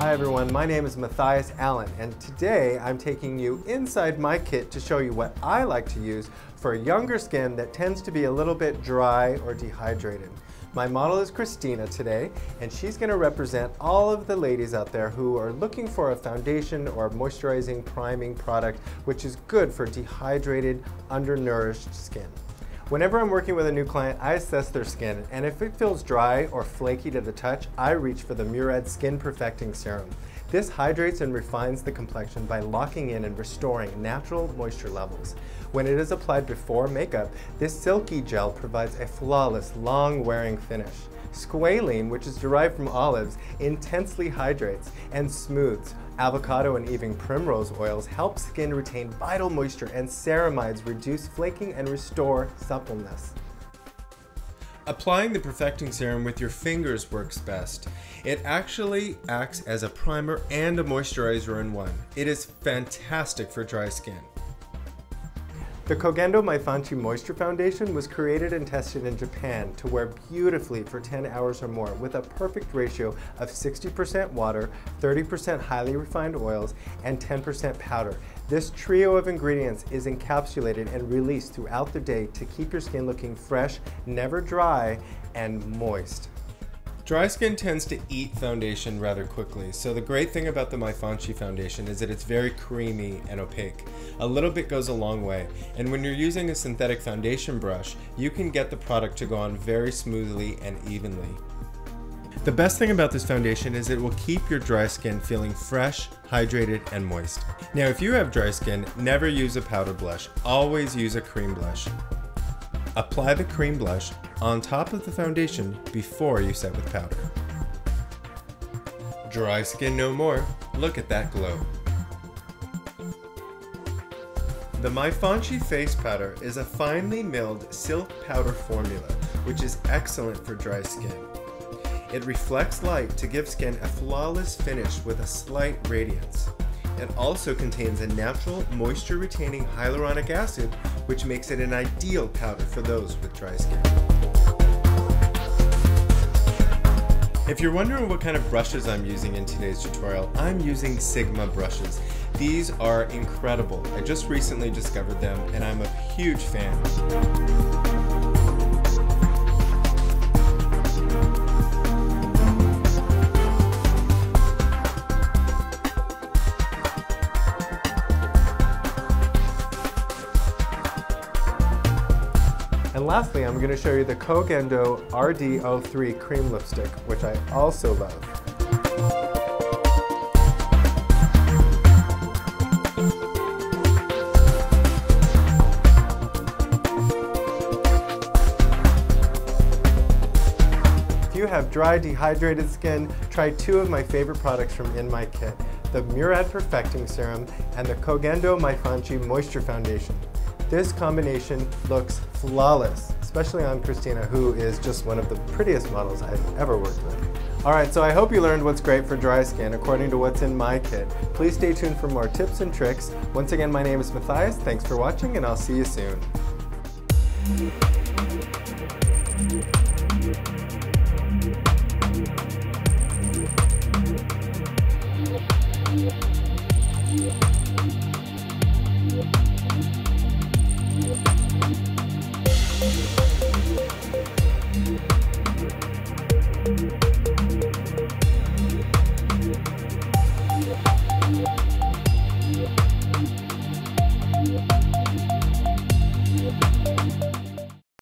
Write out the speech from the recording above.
everyone, my name is Mathias Alan and today I'm taking you inside my kit to show you what I like to use for younger skin that tends to be a little bit dry or dehydrated. My model is Christina today and she's going to represent all of the ladies out there who are looking for a foundation or moisturizing priming product which is good for dehydrated, undernourished skin. Whenever I'm working with a new client, I assess their skin, and if it feels dry or flaky to the touch, I reach for the Murad Skin Perfecting Serum. This hydrates and refines the complexion by locking in and restoring natural moisture levels. When it is applied before makeup, this silky gel provides a flawless, long-wearing finish. Squalene, which is derived from olives, intensely hydrates and smooths. Avocado and evening primrose oils help skin retain vital moisture and ceramides reduce flaking and restore suppleness. Applying the Perfecting Serum with your fingers works best. It actually acts as a primer and a moisturizer in one. It is fantastic for dry skin. The Kogendo Maifanshi Moisture Foundation was created and tested in Japan to wear beautifully for 10 hours or more with a perfect ratio of 60% water, 30% highly refined oils, and 10% powder. This trio of ingredients is encapsulated and released throughout the day to keep your skin looking fresh, never dry, and moist. Dry skin tends to eat foundation rather quickly, so the great thing about the Maifanshi foundation is that it's very creamy and opaque. A little bit goes a long way, and when you're using a synthetic foundation brush, you can get the product to go on very smoothly and evenly. The best thing about this foundation is it will keep your dry skin feeling fresh, hydrated, and moist. Now if you have dry skin, never use a powder blush, always use a cream blush. Apply the cream blush on top of the foundation before you set with powder. Dry skin no more, look at that glow. The My Maifanshi face powder is a finely milled silk powder formula, which is excellent for dry skin. It reflects light to give skin a flawless finish with a slight radiance. It also contains a natural moisture retaining hyaluronic acid, which makes it an ideal powder for those with dry skin. If you're wondering what kind of brushes I'm using in today's tutorial, I'm using Sigma brushes. These are incredible. I just recently discovered them and I'm a huge fan. And lastly, I'm going to show you the Koh Gen Do RD03 cream lipstick, which I also love. If you have dry, dehydrated skin, try two of my favorite products from in my kit, the Murad Perfecting Serum and the Kogendo Maifanshi Moisture Foundation. This combination looks flawless, especially on Christina, who is just one of the prettiest models I've ever worked with. Alright, so I hope you learned what's great for dry skin according to what's in my kit. Please stay tuned for more tips and tricks. Once again, my name is Mathias. Thanks for watching, and I'll see you soon. Yeah.